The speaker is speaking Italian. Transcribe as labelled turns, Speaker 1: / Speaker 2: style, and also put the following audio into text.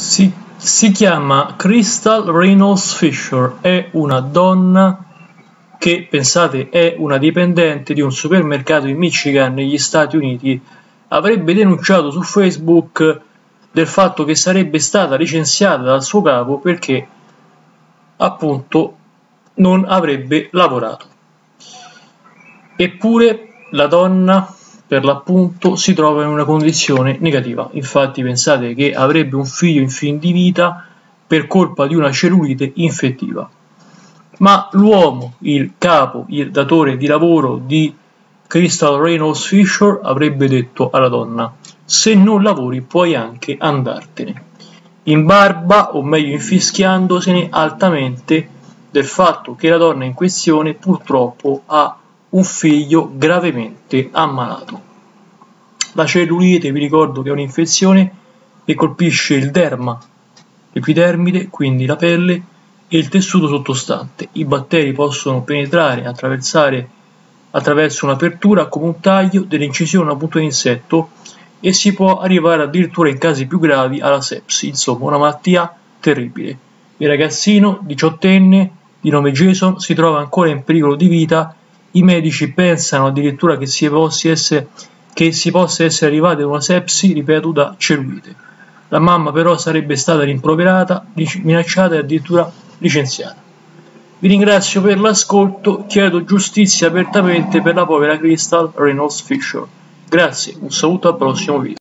Speaker 1: Si, si chiama Crystal Reynolds Fisher, è una donna che, pensate, è una dipendente di un supermercato in Michigan negli Stati Uniti, avrebbe denunciato su Facebook del fatto che sarebbe stata licenziata dal suo capo perché appunto non avrebbe lavorato. Eppure la donna per l'appunto si trova in una condizione negativa. Infatti pensate che avrebbe un figlio in fin di vita per colpa di una cellulite infettiva. Ma l'uomo, il capo, il datore di lavoro di Crystal Reynolds Fisher avrebbe detto alla donna se non lavori puoi anche andartene. In barba, o meglio infischiandosene altamente del fatto che la donna in questione purtroppo ha un figlio gravemente ammalato. La cellulite, vi ricordo che è un'infezione che colpisce il derma, l'epidermide, quindi la pelle, e il tessuto sottostante. I batteri possono penetrare, attraversare attraverso un'apertura come un taglio dell'incisione a una punta di insetto e si può arrivare addirittura in casi più gravi alla sepsi, insomma una malattia terribile. Il ragazzino, diciottenne, di nome Jason, si trova ancora in pericolo di vita i medici pensano addirittura che si, essere, che si possa essere arrivati ad una sepsi, ripeto, da cellulite. La mamma però sarebbe stata rimproverata, minacciata e addirittura licenziata. Vi ringrazio per l'ascolto, chiedo giustizia apertamente per la povera Crystal Reynolds Fisher. Grazie, un saluto al prossimo video.